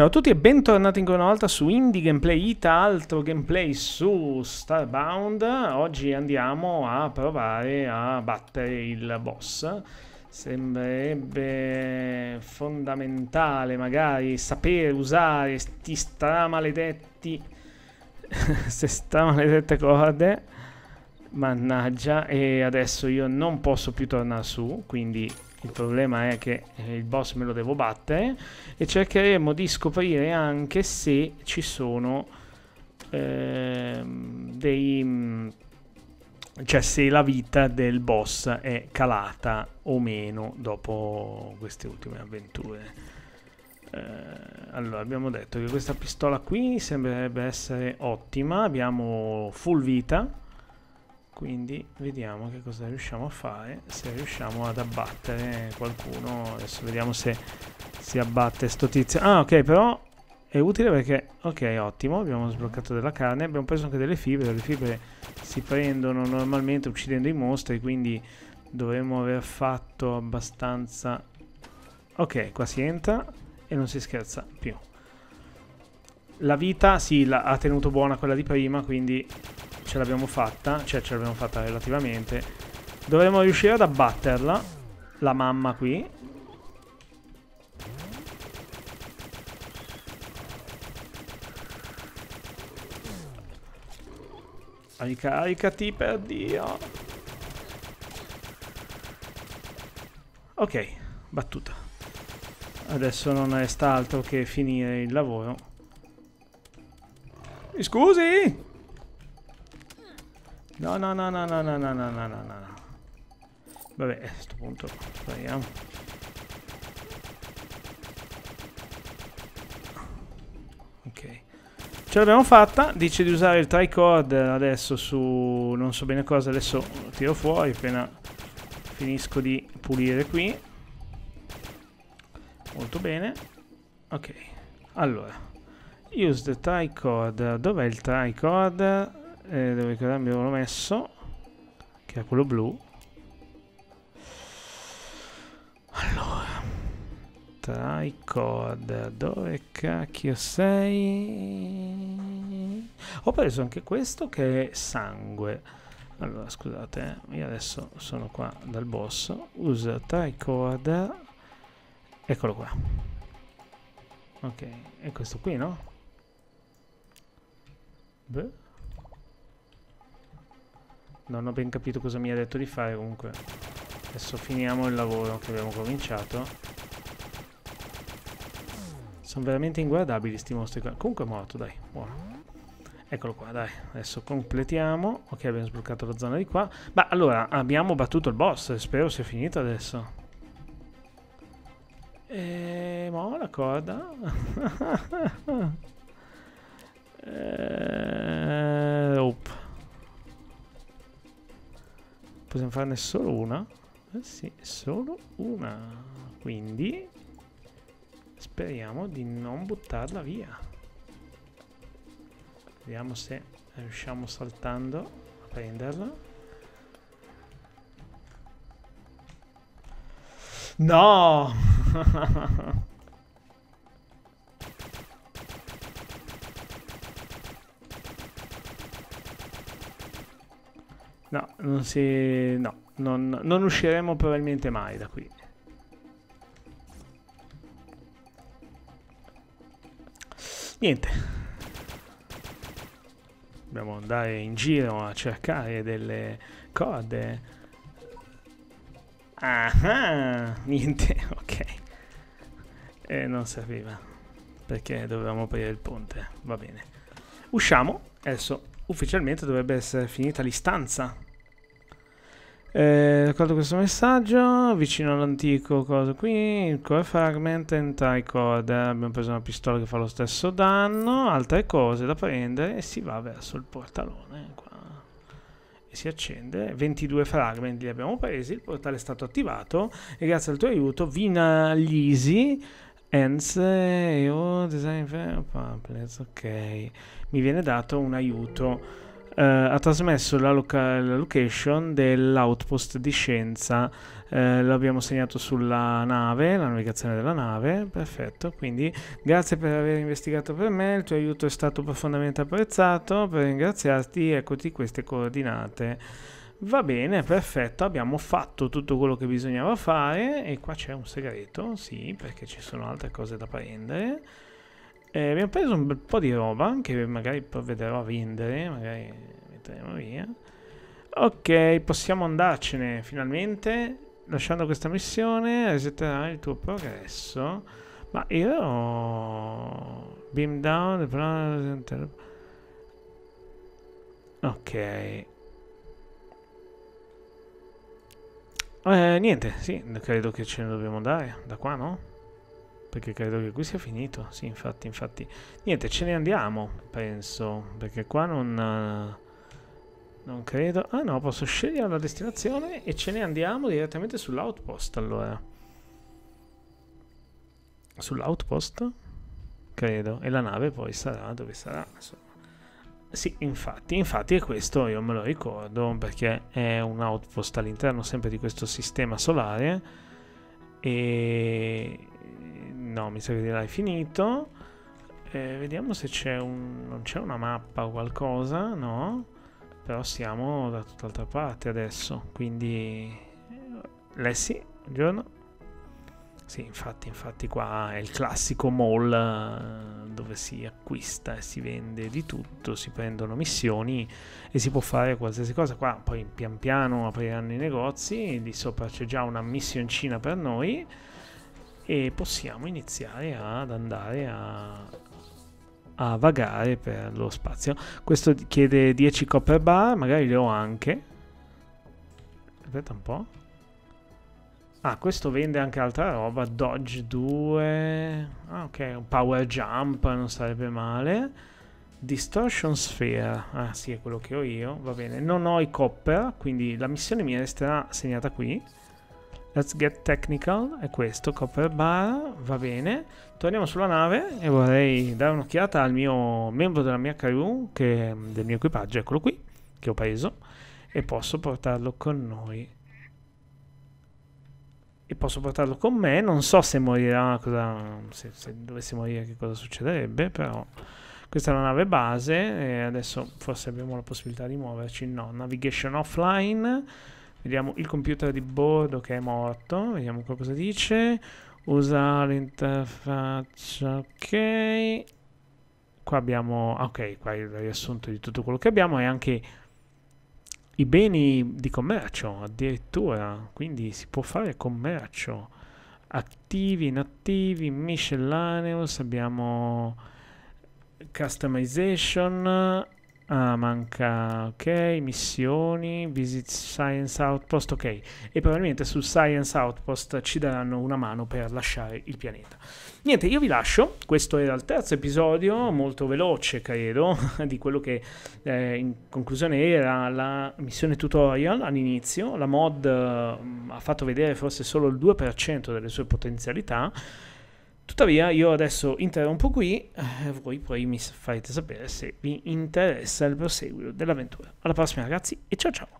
Ciao a tutti e bentornati ancora una volta su Indie Gameplay Ita, altro gameplay su Starbound. Oggi andiamo a provare a battere il boss. Sembrerebbe fondamentale magari sapere usare sti stramaledetti queste stramaledette corde. Mannaggia, e adesso io non posso più tornare su, quindi il problema è che eh, il boss me lo devo battere e cercheremo di scoprire anche se ci sono eh, dei mm, cioè se la vita del boss è calata o meno dopo queste ultime avventure. Eh, allora abbiamo detto che questa pistola qui sembrerebbe essere ottima. Abbiamo full vita quindi vediamo che cosa riusciamo a fare se riusciamo ad abbattere qualcuno. Adesso vediamo se si abbatte sto tizio. Ah ok però è utile perché ok ottimo abbiamo sbloccato della carne abbiamo preso anche delle fibre le fibre si prendono normalmente uccidendo i mostri quindi dovremmo aver fatto abbastanza. Ok qua si entra e non si scherza più. La vita sì ha tenuto buona quella di prima quindi ce l'abbiamo fatta, cioè ce l'abbiamo fatta relativamente. Dovremmo riuscire ad abbatterla, la mamma qui. Ricaricati per Dio. Ok, battuta. Adesso non resta altro che finire il lavoro. Mi scusi? No, no, no, no, no, no, no, no, no, no, no. Vabbè, a questo punto spariamo. Ok. Ce l'abbiamo fatta. Dice di usare il tricord adesso su non so bene cosa. Adesso tiro fuori appena finisco di pulire qui. Molto bene. Ok. Allora. Use the tricord. Dov'è il tricord? Eh, dove l'ho messo che è quello blu. Allora tricord dove cacchio sei? Ho preso anche questo che è sangue. Allora scusate eh, io adesso sono qua dal boss usa tricord eccolo qua. Ok è questo qui no? Beh. Non ho ben capito cosa mi ha detto di fare comunque. Adesso finiamo il lavoro che abbiamo cominciato. Sono veramente inguardabili sti mostri qua. Comunque è morto, dai, buono. Eccolo qua, dai. Adesso completiamo. Ok, abbiamo sbloccato la zona di qua. Ma allora, abbiamo battuto il boss. Spero sia finito adesso. E... Mo la corda. e... Possiamo farne solo una? Eh sì, solo una. Quindi speriamo di non buttarla via. Vediamo se riusciamo saltando a prenderla. No! No, non si... No, non, non usciremo probabilmente mai da qui. Niente. Dobbiamo andare in giro a cercare delle corde. Ah, niente, ok. E non serviva. Perché dovevamo aprire il ponte. Va bene. Usciamo. Adesso ufficialmente dovrebbe essere finita l'istanza. Eh, raccolto questo messaggio vicino all'antico coso qui il core fragment and tricord abbiamo preso una pistola che fa lo stesso danno altre cose da prendere e si va verso il portalone qua e si accende 22 fragment li abbiamo presi il portale è stato attivato e grazie al tuo aiuto Vina Lisi Ends e oh, design puppets ok mi viene dato un aiuto eh, ha trasmesso la, loca- la location dell'outpost di scienza. Eh, l'abbiamo segnato sulla nave, la navigazione della nave. Perfetto. Quindi grazie per aver investigato per me. Il tuo aiuto è stato profondamente apprezzato. Per ringraziarti, eccoti queste coordinate. Va bene, perfetto, abbiamo fatto tutto quello che bisognava fare e qua c'è un segreto, sì, perché ci sono altre cose da prendere. Eh, abbiamo preso un bel po' di roba che magari provvederò a vendere, magari metteremo via. Ok, possiamo andarcene finalmente, lasciando questa missione, resetterai il tuo progresso. Ma io... Beam down... Ok. Eh, niente, sì, credo che ce ne dobbiamo andare da qua, no? Perché credo che qui sia finito. Sì, infatti, infatti. Niente, ce ne andiamo, penso. Perché qua non... Non credo... Ah no, posso scegliere la destinazione e ce ne andiamo direttamente sull'outpost, allora. Sull'outpost? Credo. E la nave poi sarà dove sarà, insomma. Sì, infatti, infatti questo, io me lo ricordo perché è un outpost all'interno sempre di questo sistema solare e no, mi sa che direi finito. Eh, vediamo se c'è un non c'è una mappa o qualcosa, no? Però siamo da tutt'altra parte adesso, quindi Lessi, buongiorno. Sì, infatti, infatti qua è il classico mall eh, si acquista e si vende di tutto, si prendono missioni e si può fare qualsiasi cosa. Qua poi pian piano apriranno i negozi, di sopra c'è già una missioncina per noi e possiamo iniziare ad andare a, a vagare per lo spazio. Questo chiede 10 copper bar, magari le ho anche. Aspetta un po'. Ah, questo vende anche altra roba. Dodge 2. Ah, ok. Un power jump non sarebbe male. Distortion Sphere. Ah, sì, è quello che ho io. Va bene. Non ho i copper, quindi la missione mi resterà segnata qui. Let's get technical. È questo, copper bar. Va bene. Torniamo sulla nave e vorrei dare un'occhiata al mio membro della mia crew, che, del mio equipaggio. Eccolo qui, che ho preso. E posso portarlo con noi e posso portarlo con me. Non so se morirà, cosa, se, se, dovesse morire che cosa succederebbe, però questa è la nave base e adesso forse abbiamo la possibilità di muoverci. No, navigation offline. Vediamo il computer di bordo che è morto, vediamo cosa dice. Usa l'interfaccia, ok. Qua abbiamo, ok, qua il riassunto di tutto quello che abbiamo e anche i beni di commercio addirittura, quindi si può fare commercio. Attivi, inattivi, miscellaneous, abbiamo customization, Ah, manca, ok, missioni, visit Science Outpost, ok. E probabilmente sul Science Outpost ci daranno una mano per lasciare il pianeta. Niente, io vi lascio, questo era il terzo episodio, molto veloce credo, di quello che eh, in conclusione era la missione tutorial all'inizio. La mod eh, ha fatto vedere forse solo il 2% delle sue potenzialità Tuttavia io adesso interrompo qui, eh, voi poi mi farete sapere se vi interessa il proseguio dell'avventura. Alla prossima ragazzi e ciao ciao!